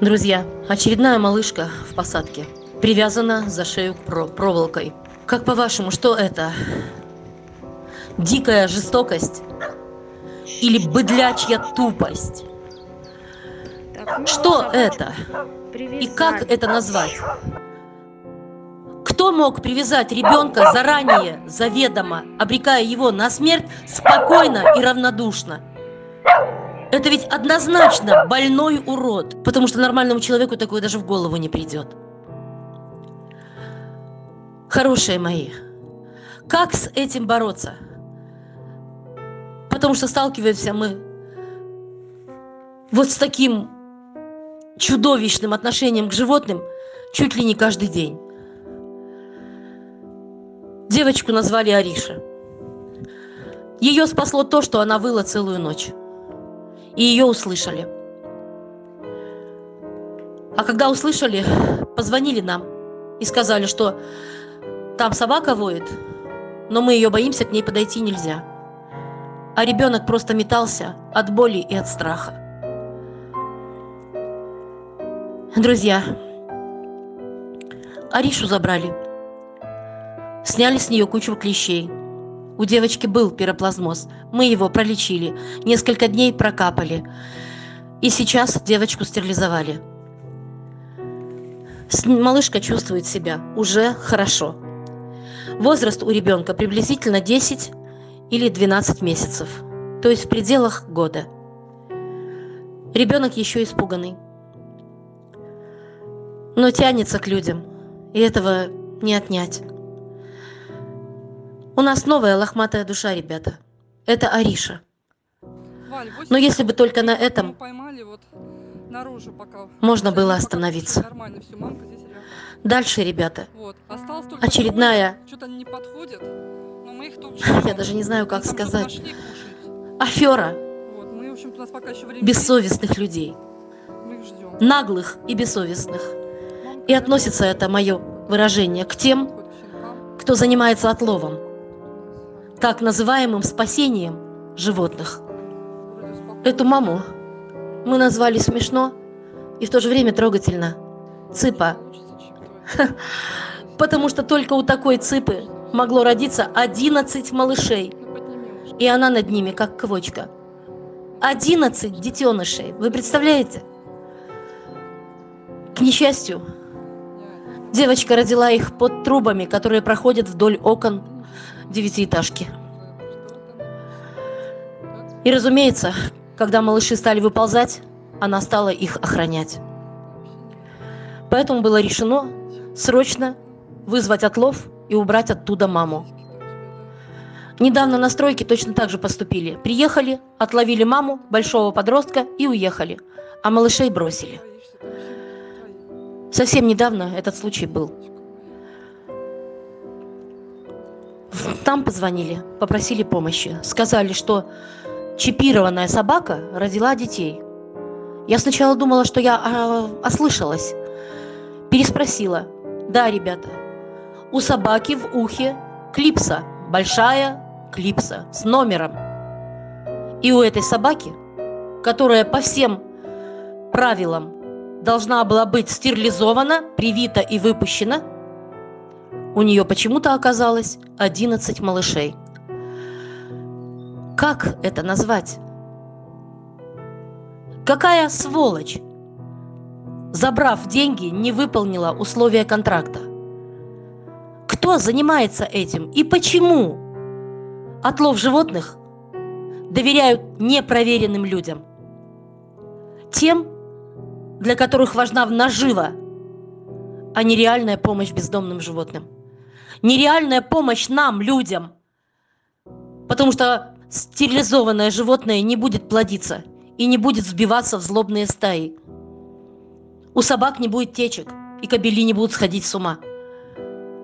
Друзья, очередная малышка в посадке. Привязана за шею про- проволокой. Как по-вашему, что это? Дикая жестокость? Или быдлячья тупость? Так, ну, Что это? И привязали. как это назвать? Кто мог привязать ребенка заранее, заведомо, обрекая его на смерть спокойно и равнодушно? Это ведь однозначно больной урод, потому что нормальному человеку такое даже в голову не придет. Хорошие мои, как с этим бороться? Потому что сталкиваемся мы вот с таким чудовищным отношением к животным чуть ли не каждый день. Девочку назвали Ариша. Ее спасло то, что она выла целую ночь. И ее услышали. А когда услышали, позвонили нам и сказали, что там собака воет, но мы ее боимся, к ней подойти нельзя. А ребенок просто метался от боли и от страха. Друзья, Аришу забрали. Сняли с нее кучу клещей. У девочки был пироплазмоз. Мы его пролечили. Несколько дней прокапали. И сейчас девочку стерилизовали. Малышка чувствует себя уже хорошо. Возраст у ребенка приблизительно 10 или 12 месяцев. То есть в пределах года. Ребенок еще испуганный но тянется к людям, и этого не отнять. У нас новая лохматая душа, ребята. Это Ариша. Но если бы только на этом. Можно было остановиться. Дальше, ребята, очередная, Что-то они не подходят. Но мы их тут я даже не знаю, как сказать, афера бессовестных людей, наглых и бессовестных. И относится это мое выражение к тем, кто занимается отловом, так называемым спасением животных. Эту маму мы назвали смешно и в то же время трогательно. Цыпа. Потому что только у такой цыпы могло родиться 11 малышей. И она над ними, как квочка. 11 детенышей. Вы представляете? К несчастью, девочка родила их под трубами, которые проходят вдоль окон девятиэтажки. И, разумеется, когда малыши стали выползать, она стала их охранять. Поэтому было решено срочно вызвать отлов и убрать оттуда маму. Недавно на стройке точно так же поступили. Приехали, отловили маму, большого подростка и уехали. А малышей бросили. Совсем недавно этот случай был. Там позвонили, попросили помощи. Сказали, что чипированная собака родила детей. Я сначала думала, что я а, ослышалась. Переспросила. Да, ребята, у собаки в ухе клипса, большая клипса с номером. И у этой собаки, которая по всем правилам должна была быть стерилизована, привита и выпущена, у нее почему-то оказалось 11 малышей. Как это назвать? Какая сволочь, забрав деньги, не выполнила условия контракта? Кто занимается этим и почему отлов животных доверяют непроверенным людям? Тем, для которых важна нажива, а не реальная помощь бездомным животным. Нереальная помощь нам, людям. Потому что стерилизованное животное не будет плодиться и не будет сбиваться в злобные стаи. У собак не будет течек, и кобели не будут сходить с ума.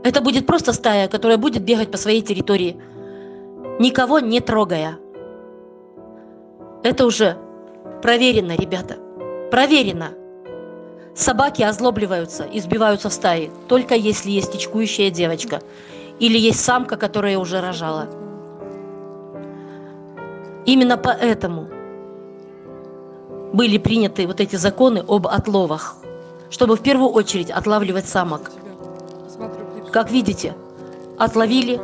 Это будет просто стая, которая будет бегать по своей территории, никого не трогая. Это уже проверено, ребята. Проверено. Собаки озлобливаются и сбиваются в стаи, только если есть течкующая девочка или есть самка, которая уже рожала. Именно поэтому были приняты вот эти законы об отловах, чтобы в первую очередь отлавливать самок. Как видите, отловили,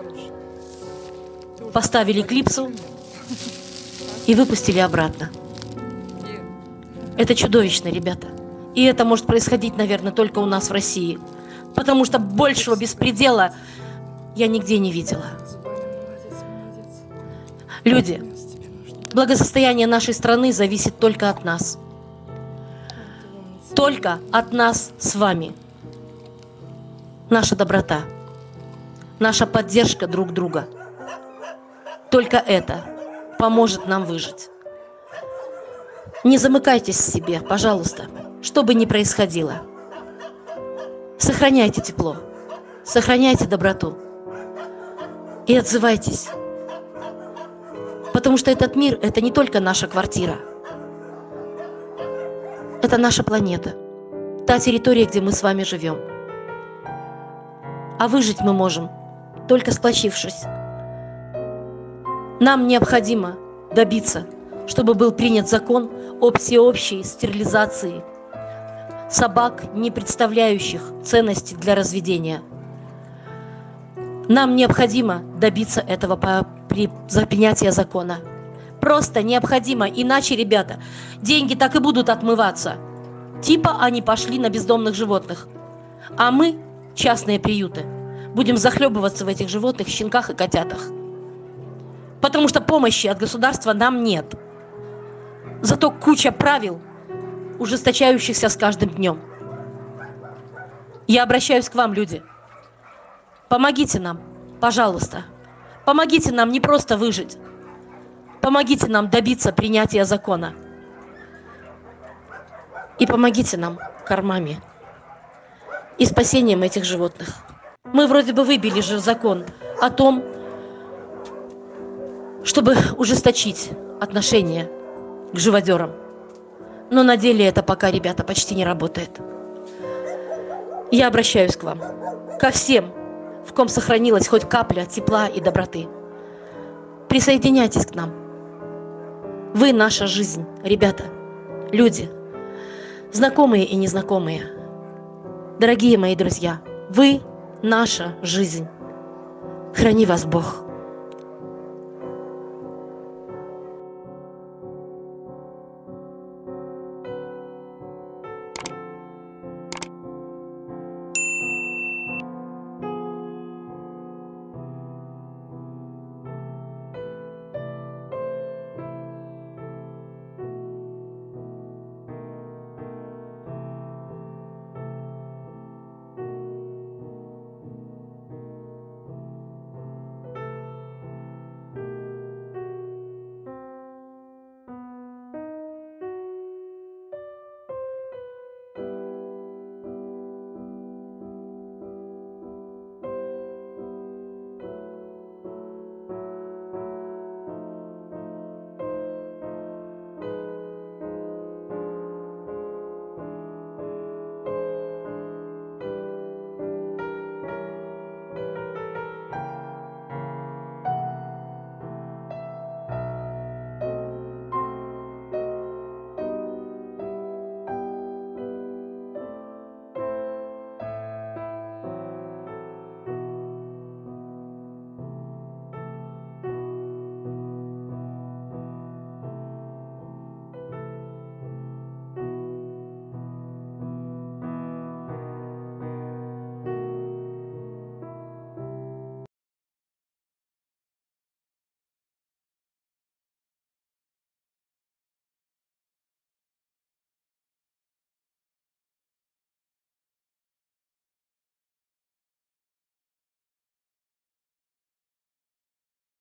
поставили клипсу и выпустили обратно. Это чудовищно, ребята. И это может происходить, наверное, только у нас в России. Потому что большего беспредела я нигде не видела. Люди, благосостояние нашей страны зависит только от нас. Только от нас с вами. Наша доброта, наша поддержка друг друга. Только это поможет нам выжить. Не замыкайтесь в себе, пожалуйста, что бы ни происходило. Сохраняйте тепло, сохраняйте доброту и отзывайтесь. Потому что этот мир – это не только наша квартира. Это наша планета, та территория, где мы с вами живем. А выжить мы можем, только сплочившись. Нам необходимо добиться, чтобы был принят закон об всеобщей стерилизации собак, не представляющих ценности для разведения. Нам необходимо добиться этого по, при за принятия закона. Просто необходимо, иначе, ребята, деньги так и будут отмываться. Типа они пошли на бездомных животных. А мы, частные приюты, будем захлебываться в этих животных, щенках и котятах. Потому что помощи от государства нам нет. Зато куча правил, ужесточающихся с каждым днем. Я обращаюсь к вам, люди. Помогите нам, пожалуйста. Помогите нам не просто выжить. Помогите нам добиться принятия закона. И помогите нам кормами и спасением этих животных. Мы вроде бы выбили же закон о том, чтобы ужесточить отношение к живодерам. Но на деле это пока, ребята, почти не работает. Я обращаюсь к вам, ко всем, в ком сохранилась хоть капля тепла и доброты. Присоединяйтесь к нам. Вы наша жизнь, ребята, люди, знакомые и незнакомые. Дорогие мои друзья, вы наша жизнь. Храни вас Бог.